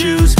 choose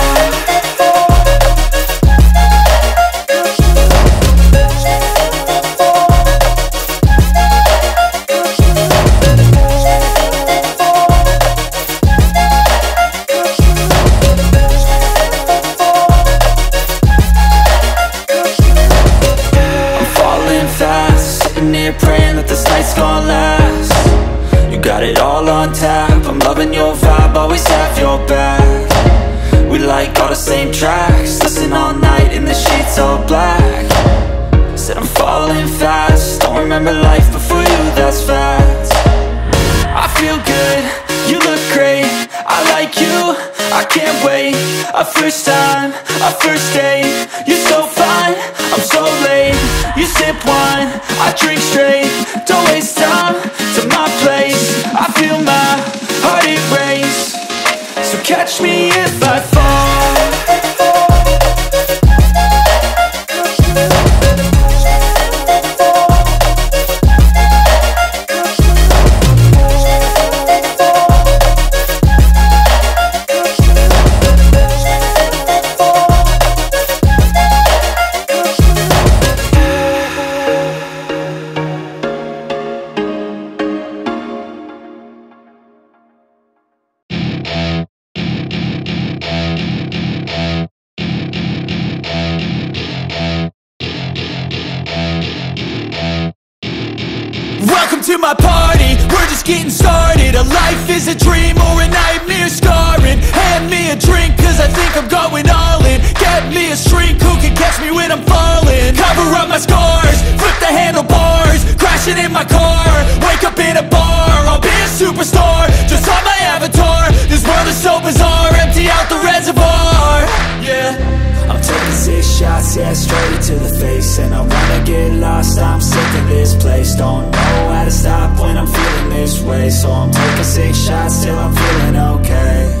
A first time, a first date. You're so fine, I'm so late. You sip wine, I drink straight. Don't waste time to my place. I feel my heart it erase So catch me if I fall wake up in a bar I'll be a superstar, just on my avatar This world is so bizarre, empty out the reservoir. Yeah. I'm taking six shots, yeah, straight to the face. And I wanna get lost, I'm sick of this place. Don't know how to stop when I'm feeling this way. So I'm taking six shots till I'm feeling okay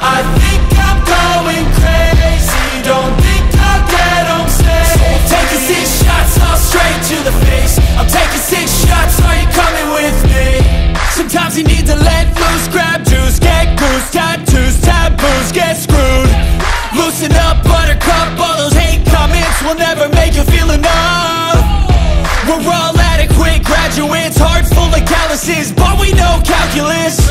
I think I'm going crazy. Don't think I'll get So I'm taking six shots all straight to the face. I'm taking six shots, are you coming with me? Sometimes you need to let loose, grab juice, get goose Tattoos, taboos, get screwed. Loosen up, buttercup, all those hate comments Will never make you feel enough. We're all adequate graduates, heart full of calluses But we know calculus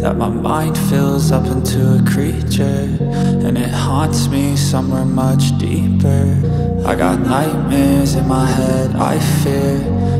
That my mind fills up into a creature And it haunts me somewhere much deeper. I got nightmares in my head, I fear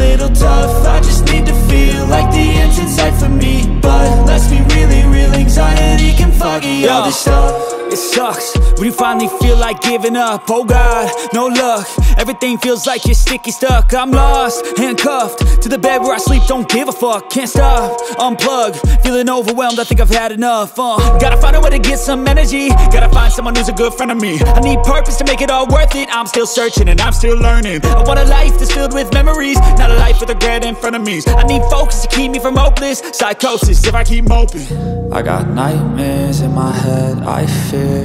little tough. I just need to feel like the end's in sight for me. But let's be really real, anxiety can foggy all this stuff it sucks when you finally feel like giving up. Oh God, no luck. Everything feels like you're sticky stuck. I'm lost, handcuffed To the bed where I sleep, don't give a fuck Can't stop, unplug Feeling overwhelmed, I think I've had enough uh, Gotta find a way to get some energy. Gotta find someone who's a good friend of me. I need purpose to make it all worth it. I'm still searching and I'm still learning. I want a life that's filled with memories Not a life with regret in front of me. I need focus to keep me from hopeless Psychosis. If I keep moping I got nightmares in my head, I fear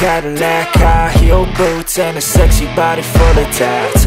Cadillac High heel boots and a sexy body full of tats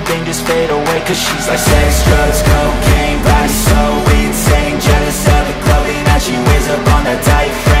just fade away Cause she's like sex, drugs, cocaine Body so insane. Jealous of the clothing that she wears up on that tight frame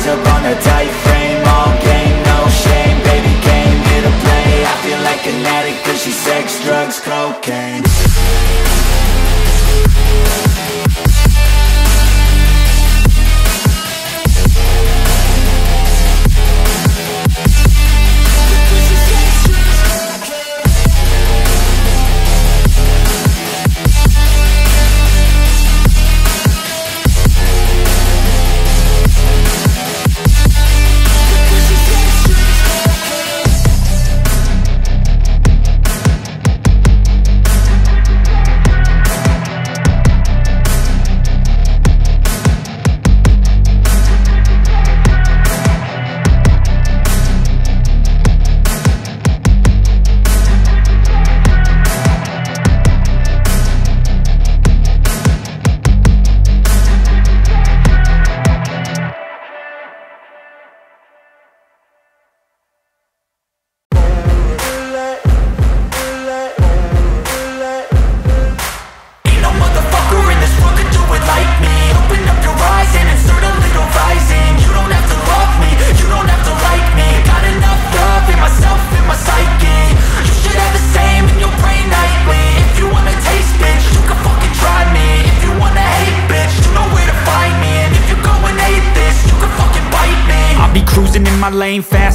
wears up on a tight frame. All game, no shame. Baby came here to play. I feel like an addict Cause she's sex, drugs, cocaine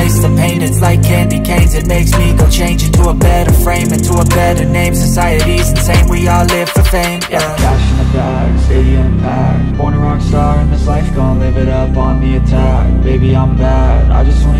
Taste the pain, it's like candy canes. It makes me go change into a better frame Into a better name, society's insane. We all live for fame, yeah. Cash in the bag, stadium packed. Born a rock star in this life, gon' live it up on the attack. Baby, I'm bad, I just wanna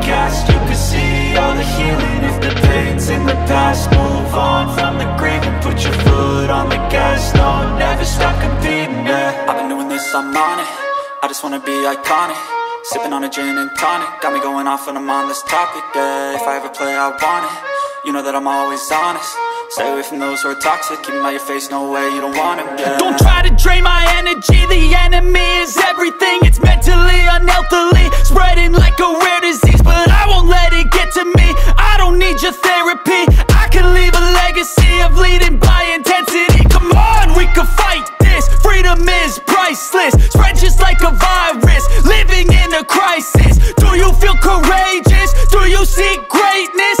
past, move on from the grave And put your foot on the gas, no, never stop competing, yeah. I've been doing this, I'm on it. I just wanna be iconic. Sipping on a gin and tonic. Got me going off when I'm on this topic, yeah. If I ever play, I want it. You know that I'm always honest. Stay away from those who are toxic. Keep 'em out your face, no way, you don't want it, yeah. Don't try to drain my energy. The enemy is everything. It's mentally, unhealthily Spreading like a rare disease. But I won't let it get to me. I don't need your therapy Can leave a legacy of leading by intensity. Come on, we can fight this. Freedom is priceless. Spread just like a virus. Living in a crisis. Do you feel courageous? Do you seek greatness?